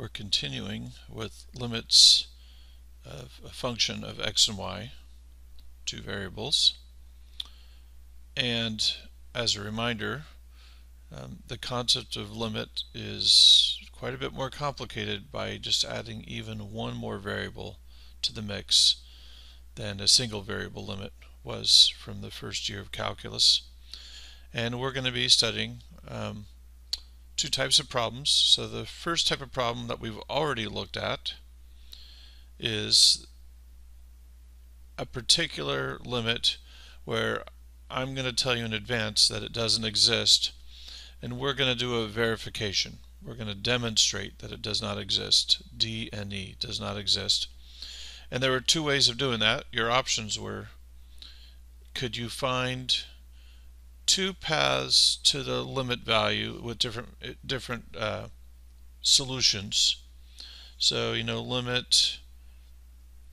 we're continuing with limits of a function of x and y, two variables. And as a reminder, um, the concept of limit is quite a bit more complicated by just adding even one more variable to the mix than a single variable limit was from the first year of calculus. And we're going to be studying um, two types of problems. So the first type of problem that we've already looked at is a particular limit where I'm going to tell you in advance that it doesn't exist and we're going to do a verification. We're going to demonstrate that it does not exist. D and E does not exist. And there were two ways of doing that. Your options were could you find two paths to the limit value with different different uh, solutions. So you know limit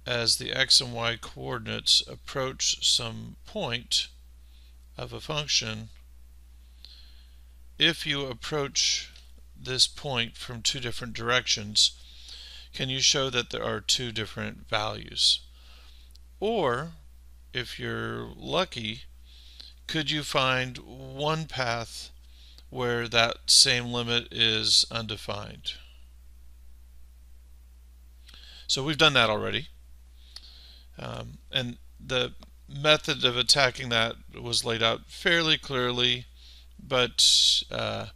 as the x and y coordinates approach some point of a function. If you approach this point from two different directions, can you show that there are two different values? Or if you're lucky, could you find one path where that same limit is undefined? So we've done that already. Um, and the method of attacking that was laid out fairly clearly, but uh,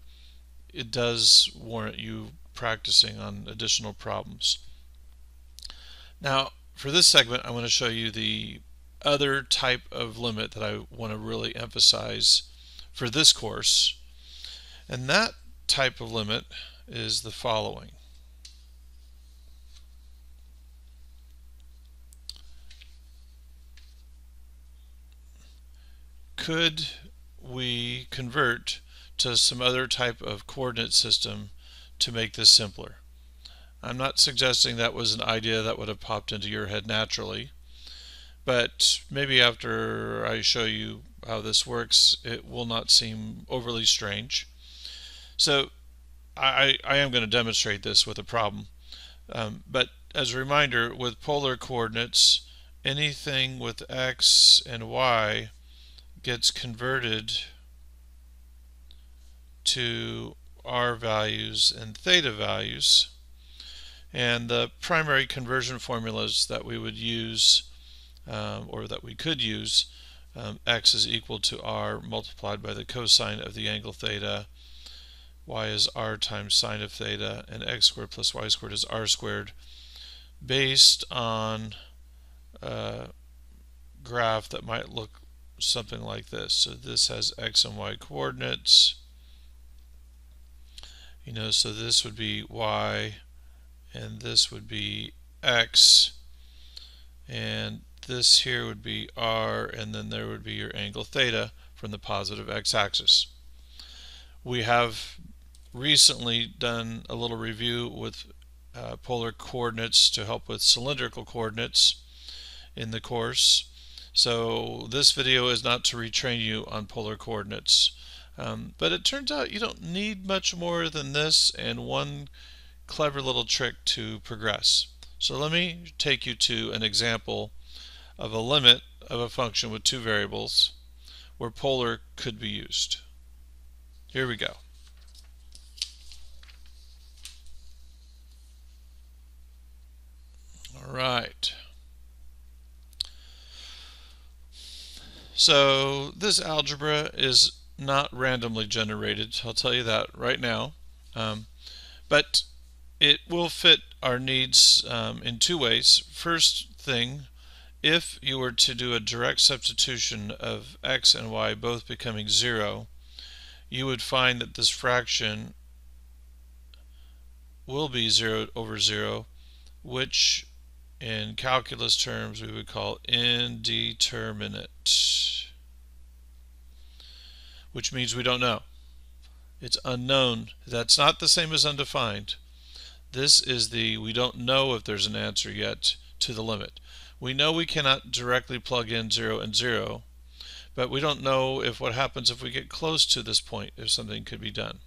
it does warrant you practicing on additional problems. Now, for this segment, I want to show you the other type of limit that I want to really emphasize for this course. And that type of limit is the following. Could we convert to some other type of coordinate system to make this simpler? I'm not suggesting that was an idea that would have popped into your head naturally but maybe after I show you how this works it will not seem overly strange. So I, I am going to demonstrate this with a problem um, but as a reminder with polar coordinates anything with x and y gets converted to r values and theta values and the primary conversion formulas that we would use um, or that we could use, um, x is equal to r multiplied by the cosine of the angle theta, y is r times sine of theta, and x squared plus y squared is r squared, based on a graph that might look something like this. So this has x and y coordinates. You know, so this would be y, and this would be x, and this here would be r and then there would be your angle theta from the positive x-axis. We have recently done a little review with uh, polar coordinates to help with cylindrical coordinates in the course. So this video is not to retrain you on polar coordinates. Um, but it turns out you don't need much more than this and one clever little trick to progress. So let me take you to an example of a limit of a function with two variables where polar could be used. Here we go. All right. So this algebra is not randomly generated. I'll tell you that right now. Um, but it will fit our needs um, in two ways. First thing, if you were to do a direct substitution of x and y both becoming 0, you would find that this fraction will be 0 over 0, which in calculus terms we would call indeterminate, which means we don't know. It's unknown. That's not the same as undefined. This is the we don't know if there's an answer yet to the limit. We know we cannot directly plug in 0 and 0, but we don't know if what happens if we get close to this point, if something could be done.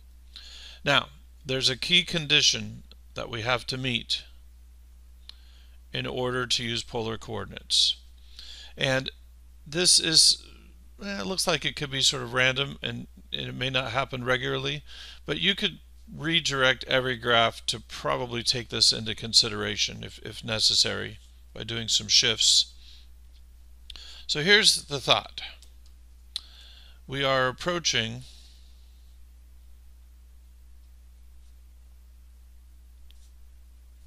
Now, there's a key condition that we have to meet in order to use polar coordinates. And this is, eh, it looks like it could be sort of random and, and it may not happen regularly, but you could redirect every graph to probably take this into consideration if, if necessary by doing some shifts. So here's the thought. We are approaching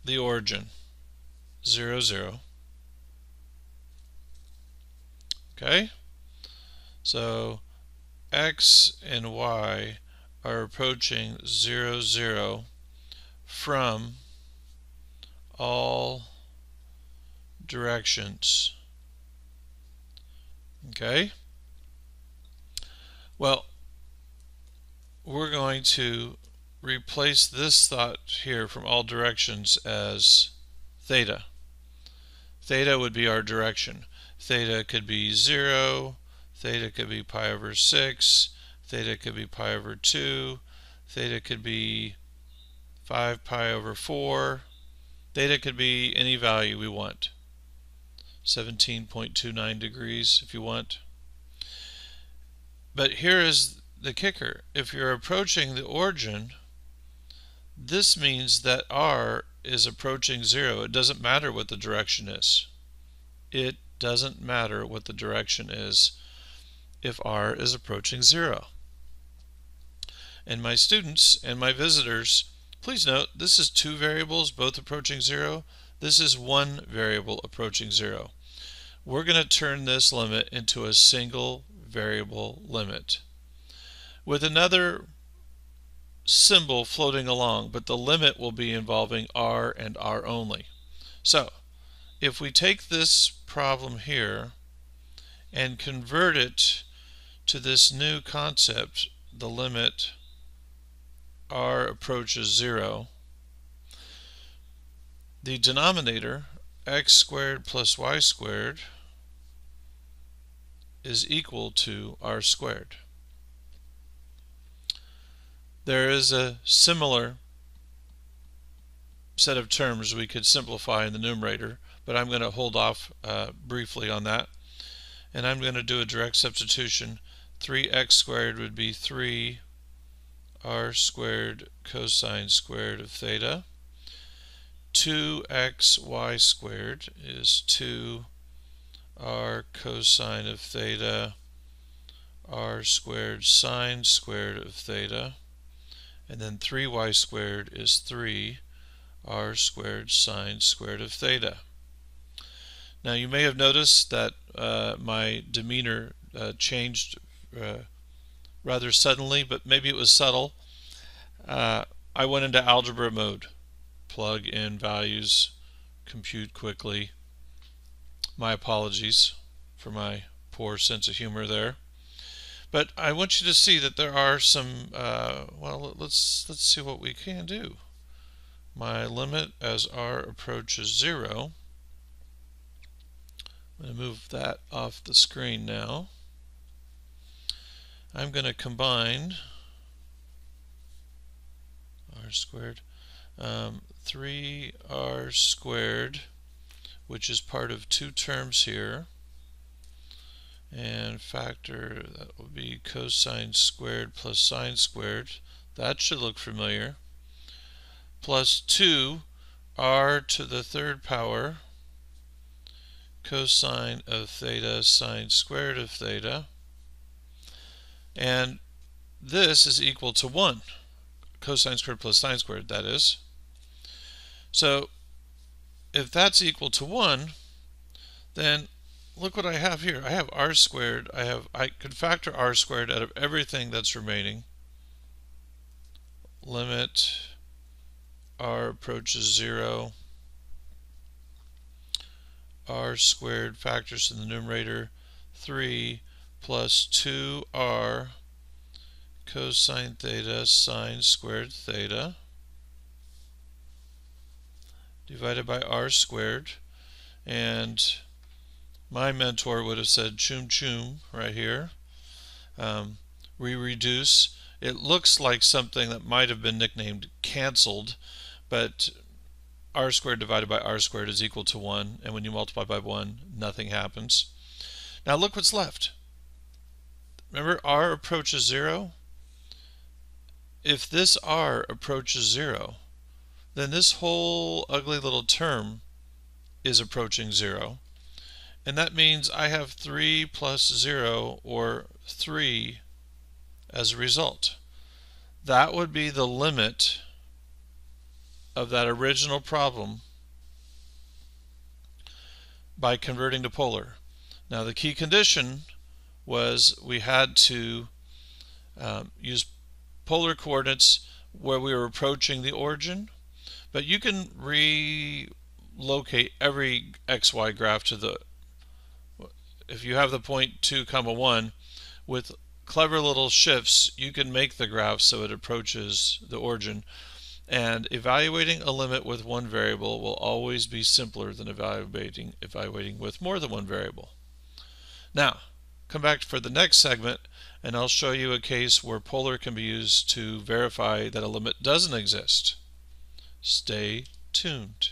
the origin, 0, 0. Okay? So x and y are approaching 0, 0 from all directions. Okay? Well, we're going to replace this thought here from all directions as theta. Theta would be our direction. Theta could be 0, theta could be pi over 6, theta could be pi over 2, theta could be 5 pi over 4, theta could be any value we want. 17.29 degrees if you want. But here is the kicker. If you're approaching the origin, this means that r is approaching 0. It doesn't matter what the direction is. It doesn't matter what the direction is if r is approaching 0. And my students and my visitors, please note this is two variables both approaching 0. This is one variable approaching 0. We're going to turn this limit into a single variable limit with another symbol floating along, but the limit will be involving r and r only. So if we take this problem here and convert it to this new concept, the limit r approaches 0, the denominator x squared plus y squared is equal to r squared. There is a similar set of terms we could simplify in the numerator, but I'm going to hold off uh, briefly on that. And I'm going to do a direct substitution. 3x squared would be 3 r squared cosine squared of theta. 2xy squared is 2 r cosine of theta r squared sine squared of theta and then 3y squared is 3 r squared sine squared of theta. Now you may have noticed that uh, my demeanor uh, changed uh, rather suddenly, but maybe it was subtle. Uh, I went into algebra mode. Plug in values, compute quickly. My apologies for my poor sense of humor there. But I want you to see that there are some, uh, well, let's, let's see what we can do. My limit as r approaches 0, I'm going to move that off the screen now. I'm going to combine r squared, um, 3r squared, which is part of two terms here, and factor that will be cosine squared plus sine squared. That should look familiar. Plus 2 r to the third power cosine of theta sine squared of theta. And this is equal to 1 cosine squared plus sine squared that is. So if that's equal to 1 then look what I have here. I have r squared. I have I could factor r squared out of everything that's remaining. Limit r approaches 0. r squared factors in the numerator 3 plus 2r cosine theta sine squared theta divided by r squared and my mentor would have said chum chum right here. Um, we reduce. It looks like something that might have been nicknamed canceled, but r squared divided by r squared is equal to 1, and when you multiply by 1, nothing happens. Now look what's left. Remember, r approaches 0? If this r approaches 0, then this whole ugly little term is approaching 0. And that means I have 3 plus 0, or 3, as a result. That would be the limit of that original problem by converting to polar. Now the key condition was we had to um, use polar coordinates where we were approaching the origin, but you can relocate every xy graph to the if you have the point 2 comma 1 with clever little shifts you can make the graph so it approaches the origin and evaluating a limit with one variable will always be simpler than evaluating evaluating with more than one variable. Now come back for the next segment and I'll show you a case where polar can be used to verify that a limit doesn't exist. Stay tuned.